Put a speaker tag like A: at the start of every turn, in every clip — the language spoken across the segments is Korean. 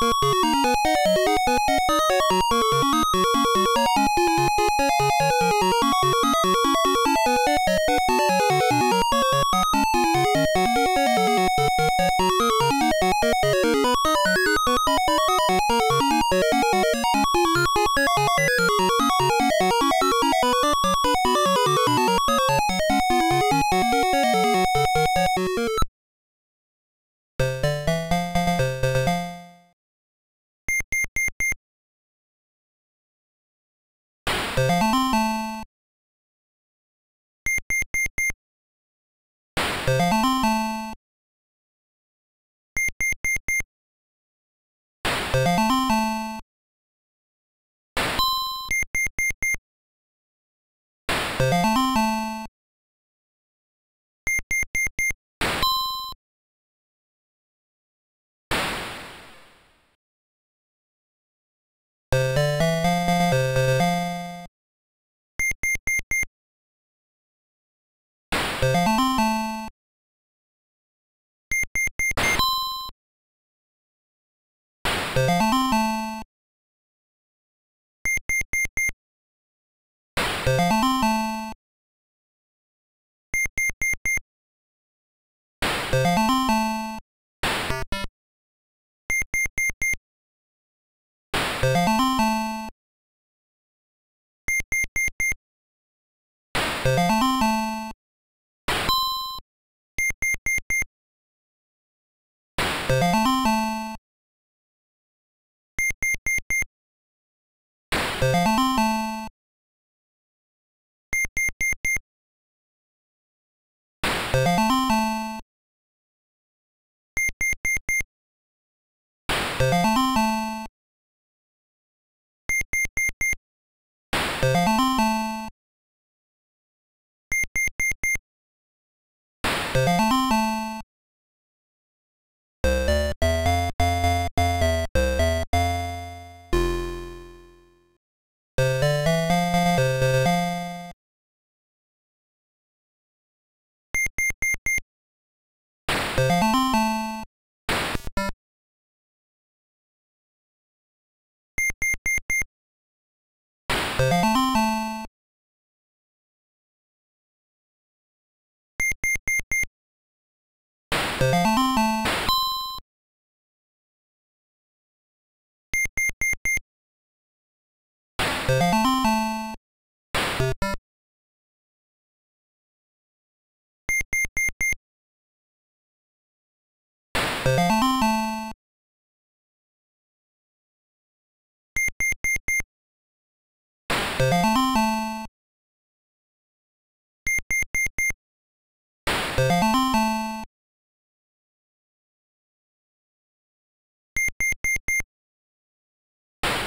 A: Thank you.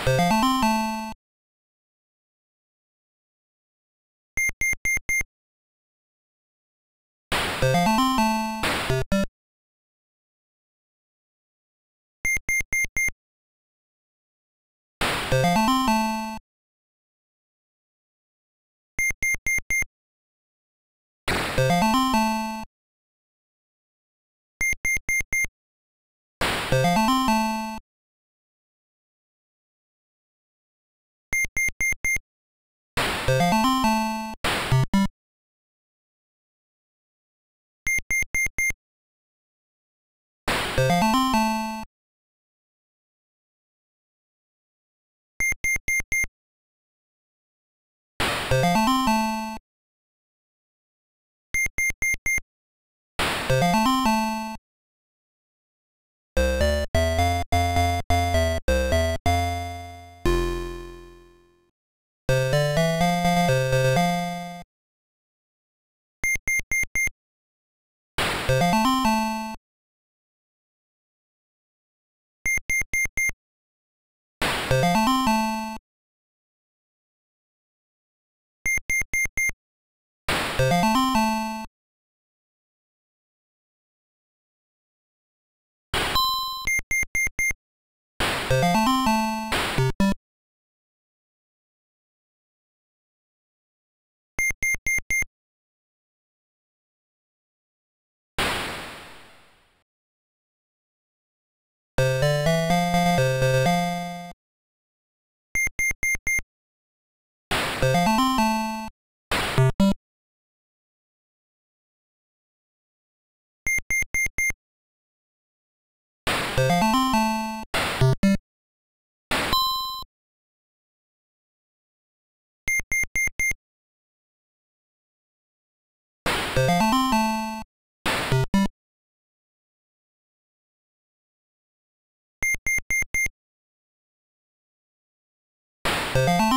A: you you Bye.